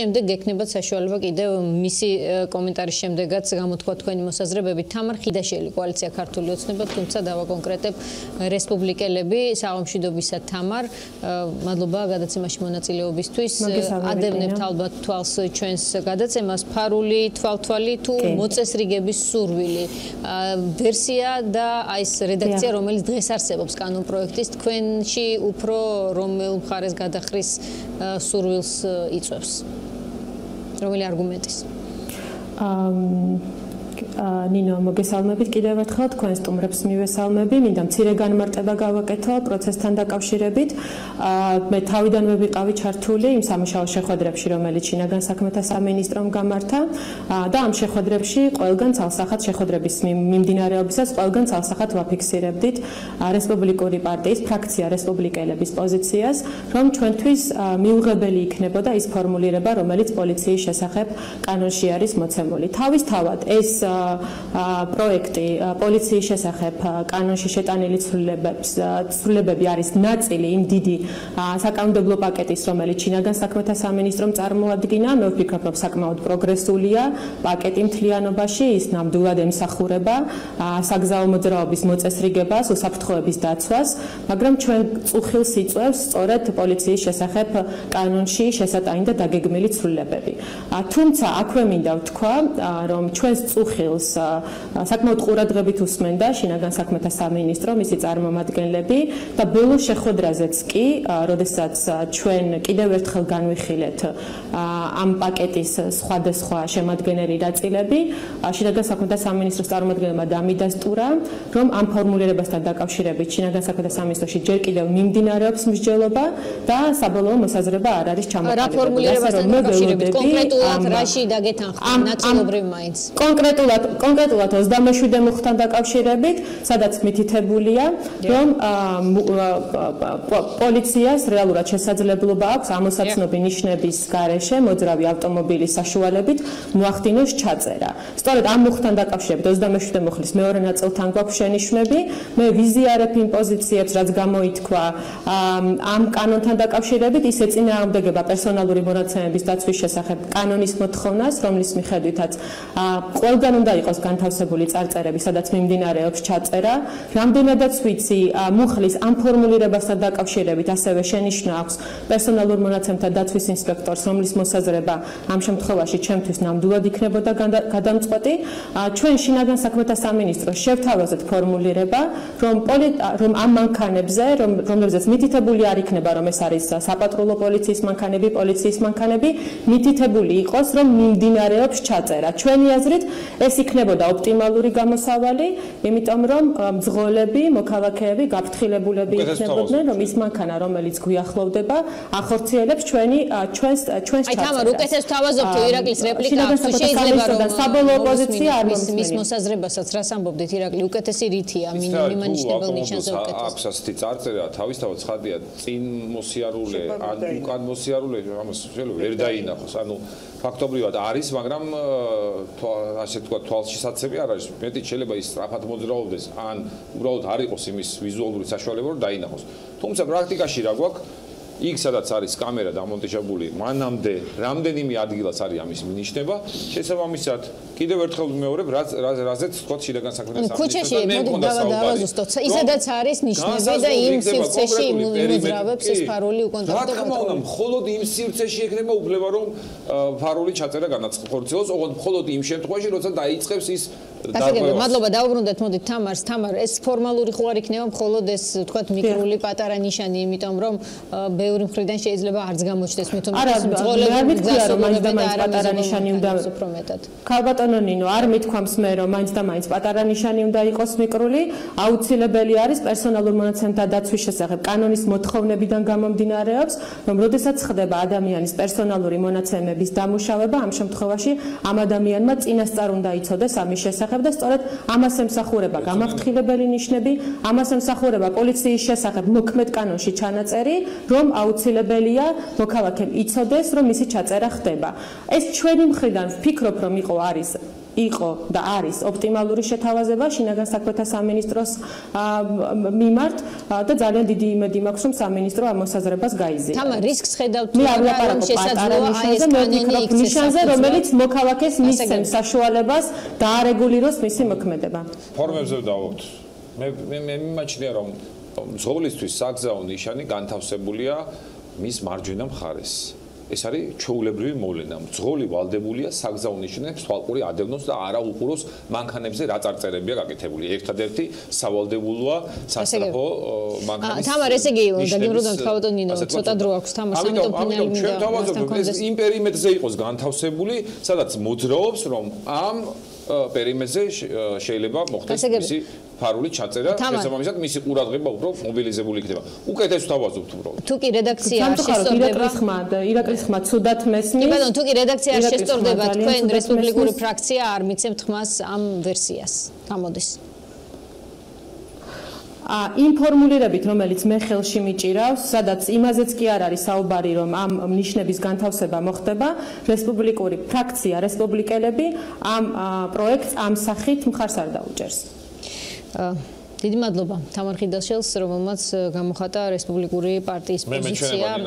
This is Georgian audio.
შემდეგ გექნებათ საშუალება კიდევ მისი კომენტარის შემდეგაც გამოთქვა თქვენი მოსაზრებები. თამარ ხიდაშელი კოალიცია ქართული ოცნება თუმცა დავაკონკრეტებ რესპუბლიკელები საღამშვიდობისა თამარ მადლობა გადაცემაში მონაწილეობისთვის. ადევნებთ ალბათ თვალს ჩვენს გადაცემას. ფარული თვალთვალი თუ მოწესრიგების სურვილი. ვერსია და აი ეს რედაქცია რომელიც დღეს არსებობს კანონ პროექტის თქვენში უფრო რომელ მხარეს გადახრის სურვილს იწევს რომელი არგუმენტის? აა ნინო მოგესალმებით კიდევ ერთხელ თქვენ სტუმრებს მივესალმები მინდა მცირე განმარტება გავაკეთო პროცესთან დაკავშირებით. მე თავიდანვე ვიყავი ჩართული იმ სამუშაო შეხვედრებში რომელიც შინაგან საქმეთა სამინისტრომ გამართა. და ამ შეხვედრებში ყველგან ცალსახად შეხვედრების მიმდინარეობისას ყველგან ცალსახად ვაფიქსირებდით. რესპუბლიკური პარტიის ფრაქცია რესპუბლიკელების პოზიციას რომ ჩვენთვის მიუღებელი იქნებოდა ის ფორმულირება რომელიც პოლიციის შესახებ კანონში არის მოცემული. თავისთავად ეს პროექტი პოლიციის შესახებ კანონში შეტანილი ცვლილებებს ცვლილებები არის ნაწილი იმ დიდი საკანონმდებლო პაკეტის რომელიც ჩინაგან საქმეთა სამინისტრომ წარმოადგინა. მე ვფიქრობ რომ საკმაოდ პროგრესულია პაკეტი მთლიანობაში ის ნამდვილად ემსახურება საგზაო მოძრაობის მოწესრიგებას უსაფრთხოების დაცვას მაგრამ ჩვენ წუხილს იწევს სწორედ პოლიციის შესახებ კანონში შესატანი და დაგეგმილი ცვლილებები. თუმცა აქვე მინდა ვთქვა რომ ჩვენს წუხილს ხილს საკმაოდ ყურადღებით უსმენდა შინაგან საქმეთა სამინისტრო მისი წარმომადგენლები და ბოლო შეხვედრაზეც კი, როდესაც ჩვენ კიდევ ერთხელ განვიხილეთ ამ პაკეტის სხვადასხვა შემადგენელი ნაწილები, შინაგან საქმეთა სამინისტროს წარმომადგენელმა დამიდასტურა, რომ ამ ფორმულირებასთან დაკავშირებით შინაგან საქმეთა სამინისტროში ჯერ კიდევ მიმდინარეობს მსჯელობა და საბოლოო მოსაზრება არ არის ჩამოყალიბებული. რა ფორმულირებასთან დაკავშირებით კონკრეტულად რაში დაგეთანხმდა ნაწილობრივ მაინც? კონკრეტულად კონკრეტულად კონკრეტულად 27 მუხთან დაკავშირებით, სადაც მითითებულია, რომ პოლიციას რეალურად შესაძლებლობა აქვს ამოსაცნობი ნიშნების გარეშე მოძრავი ავტომობილის საშუალებით მოახდინოს ჩაწერა. სწორედ ამ მუხთან დაკავშირებით 27 მუხლის მეორე ნაწილთან გვაქვს შენიშვნები. მე ვიზიარებ იმ პოზიციებს, რაც გამოითქვა ამ კანონთან დაკავშირებით, ის ეწინააღმდეგება პერსონალური მონაცემების დაცვის შესახებ კანონის მოთხოვნას, რომლის მიხედვითაც ყველგან უნდა იყოს განთავსებული წარწერები, სადაც მიმდინარეობს ჩაწერა. რამდენადაც ვიცი, მუხლის ამ ფორმულირებასთან დაკავშირებით ასევე შენიშვნა აქვს პერსონალურ მონაცემთა დაცვის ინსპექტორს, რომლის მოსაზრება ამ შემთხვევაში ჩემთვის ნამდვილად იქნებოდა გადამწყვეტი. ჩვენ შინაგან საქმეთა სამინისტროს შევთავაზეთ ფორმულირება, რომ რომ ამ მანქანებზე, რომ რომელზეც მითითებული არ იქნება, რომ ეს არის საპატრულო პოლიციის მანქანები, პოლიციის მანქანები, მითითებული იყოს, რომ მიმდინარეობს ჩაწერა. ჩვენი აზრით ეს იქნებოდა ოპტიმალური გამოსავალი, იმიტომ რომ მძღოლები, მოქალაქეები გაფრთხილებულები იქნებოდნენ, რომ ის მანქანა, რომელიც გვიახლოვდება, ახორციელებს ჩვენი ჩვენს ჩვენს ჩაწერას. თამარ, უკეთეს თავაზობთ ირაკლის რეპლიკა, თუ შეიძლება რომ საბოლოო პოზიცია არ მის მის მოსაზრებასაც რას ამბობდით ირაკლი, უკეთესი რითია, მინიმუმ ნიშნებელ ნიშანზე უკეთეს. აქვს ასეთი წარწერა, თავისთავად ხადია წინ მოსიარულე, ან უკან მოსიარულე, ამას შეიძლება ვერ დაინახოს, ანუ ფაქტობრივად არის, მაგრამ ასე თქვა თვალშისაცემი არ არის. მეტი შეიძლება ის სწრაფად მოძრაობდეს, ან უბრალოდ არ იყოს იმის ვიზუალური საშუალება, რომ დაინახოს. თუმცა პრაქტიკაში რა გვაქვს? იქ სადაც არის კამერა დამონტაჟებული, მანამდე რამდენიმე ადგილას არის ამის მინიშნება, შესაბამისად, კიდევ ერთხელ ვიმეორებ, რაზეც თქვა შინაგან საქმეთა სამინისტრო. ქუჩაში მოდი დავაზუსტოთ. ისედაც არის ნიშნები და იმ სივრცეში იმოძრავებს ეს ფარული კონტროლი. რა თქმა უნდა, მხოლოდ იმ სივრცეში ექნება უფლება, რომ ფარული ჩაწერა განაცხადოს, ოღონდ მხოლოდ იმ შემთხვევაში, როცა დაიწყებს ის გასაგებია, მადლობა, დაუბრუნდეთ მოდი თამარს. თამარ, ეს ფორმალური ხო არ იქნება მხოლოდ ეს თქვა მიკრული პატარა ნიშანი, იმიტომ რომ ბევრი მხრიდან შეიძლება არც გამოჩნდეს მე თვითონ ძღოლები გზას რომ მაინც და მაინც პატარა ნიშანი უნდა უფრო მეტად. ქალბატონო ნინო, არ მithქვამს მე რომ მაინც და მაინც პატარა ნიშანი უნდა იყოს მიკრული, აუცილებელი არის პერსონალურ მონაცემთა დაცვის შესახებ კანონის მოთხოვნებიდან გამომდინარეობს, რომ როდესაც ხდება ადამიანის პერსონალური მონაცემების დამუშავება, ამ შემთხვევაში ამ ადამიანმა წინასწარ უნდა იცოდეს ამის შესახებ შესახებ და სწორედ ამას ემსახურება გამაფრთხილებელი ნიშნები, ამას ემსახურება პოლიციის შესახებ მოქმედ კანონში ჩანაწერი, რომ აუცილებელია მოქალაქემ იცოდეს, რომ მისი ჩაწერა ხდება. ეს ჩვენი მხრიდან ვფიქრობ, რომ იყო არის იყო და არის ოპტიმალური შეთავაზება შინაგან საქმეთა სამინისტროს მიმართ და ძალიან დიდი იმედი მაქვს რომ სამინისტრო ამ მოსაზრებას გაიზიარებს. თამა რისკს ხედავთ თუ არა შესაძლოა აი ეს კანონი იქცეს ნიშანზე რომელიც მოქალაქეს მისცემს საშუალებას დაარეგულიროს მისი მოქმედება. ფორმებზე დავოთ. მე მე მე მიმაჩნია რომ ზოლისთვის საგზაო ნიშანი განთავსებულია მის მარჯვენა მხარეს. ეს არის ჩოულებრივი მოვლენა. მძღოლი ვალდებულია საგზაო ნიშნებს თვალყური ადევნოს და არა უყუროს მანქანებზე რა წარწერებია გაკეთებული. ერთადერთი სავალდებულოა სასწრაფო მანქანის. თამარ ესე იგი დაგემროდოთ თავად ნინო ცოტა დრო აქვს თამარ სამიტომ ფინალი მინდა. ჩვენ თავაზობთ ეს იმ პერიმეტრზე იყოს განთავსებული, სადაც მოძრაობს რომ ამ პერიმეტრზე შეიძლება მოხდეს მისი ფარული ჩაწერა, შესაბამისად მისი ყურადღება უფრო მობილიზებული იქნება. უკეთეს ვთავაზობთ უბრალოდ. თუ კი რედაქცია არ შესწორდება, ხმა და ირაკლის ხმა ცუდად მესმის. კი ბატონო, თუ კი რედაქცია არ შესწორდება, თქვენ რესპუბლიკური ფრაქცია არ მიცემთ ხმას ამ ვერსიას. გამოდის. ა იმ ფორმულირებით, რომელიც მე ხელში მიჭირავს, სადაც იმაზეც კი არ არის საუბარი, რომ ამ ნიშნების განთავსება მოხდება, რესპუბლიკური ფრაქცია, რესპუბლიკელები ამ პროექტს ამ სახით მხარს არ დაუჭერს. დიდი მადლობა თამარ ხიდაშელს, რომელმაც გამოხატა რესპუბლიკური პარტიის პოზიცია.